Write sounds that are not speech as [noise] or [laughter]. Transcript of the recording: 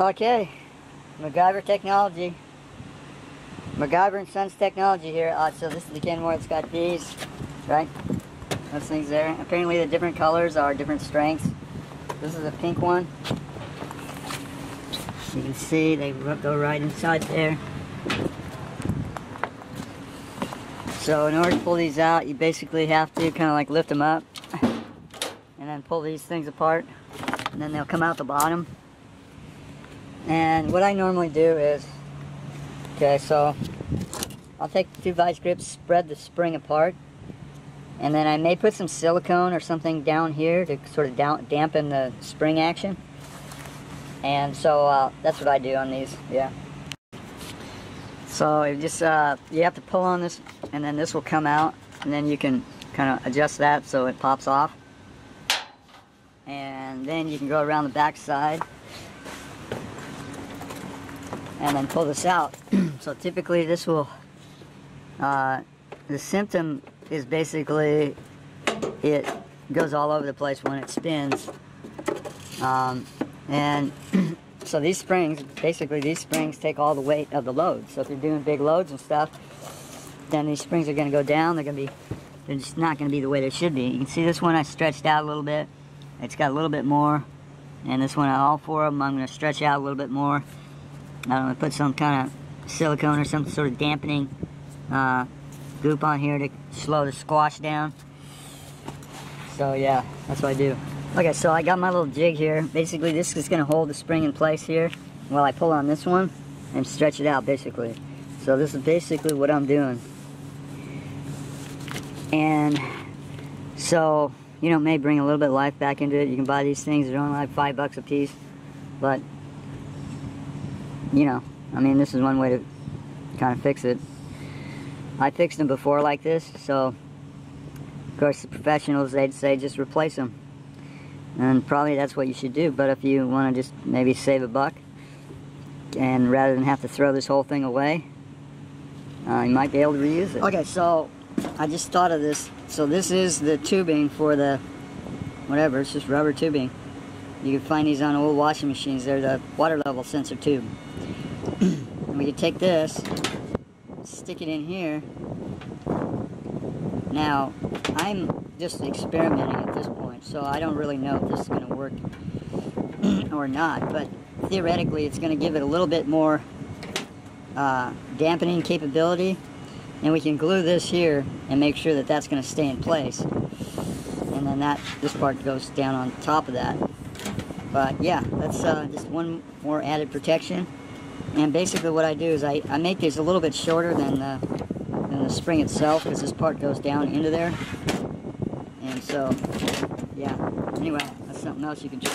Okay, MacGyver technology. MacGyver and Sons technology here. Uh, so this is the Kenmore. It's got these, right? Those things there. Apparently the different colors are different strengths. This is a pink one. You can see they go right inside there. So in order to pull these out, you basically have to kind of like lift them up [laughs] and then pull these things apart and then they'll come out the bottom. And what I normally do is, okay, so I'll take two vice grips, spread the spring apart, and then I may put some silicone or something down here to sort of dampen the spring action. And so uh, that's what I do on these, yeah. So you just, uh, you have to pull on this and then this will come out and then you can kind of adjust that so it pops off. And then you can go around the back side and then pull this out. [clears throat] so typically this will, uh, the symptom is basically it goes all over the place when it spins. Um, and [clears throat] so these springs, basically these springs take all the weight of the load. So if you're doing big loads and stuff, then these springs are going to go down. They're going to be, they're just not going to be the way they should be. You can see this one I stretched out a little bit. It's got a little bit more. And this one, all four of them, I'm going to stretch out a little bit more. I'm going to put some kind of silicone or some sort of dampening uh, goop on here to slow the squash down. So yeah, that's what I do. Okay, so I got my little jig here. Basically, this is going to hold the spring in place here while I pull on this one and stretch it out, basically. So this is basically what I'm doing. And so, you know, may bring a little bit of life back into it. You can buy these things. They're only like five bucks a piece. But, you know, I mean, this is one way to kind of fix it. I fixed them before like this, so of course the professionals, they'd say just replace them. And probably that's what you should do. But if you want to just maybe save a buck, and rather than have to throw this whole thing away, uh, you might be able to reuse it. Okay, so I just thought of this. So this is the tubing for the, whatever, it's just rubber tubing. You can find these on old washing machines. They're the water level sensor tube. [clears throat] we can take this, stick it in here. Now, I'm just experimenting at this point, so I don't really know if this is going to work [clears throat] or not, but theoretically it's going to give it a little bit more uh, dampening capability, and we can glue this here and make sure that that's going to stay in place. And then that, this part goes down on top of that. But yeah, that's uh, just one more added protection. And basically what I do is I, I make these a little bit shorter than the, than the spring itself because this part goes down into there. And so, yeah. Anyway, that's something else you can try.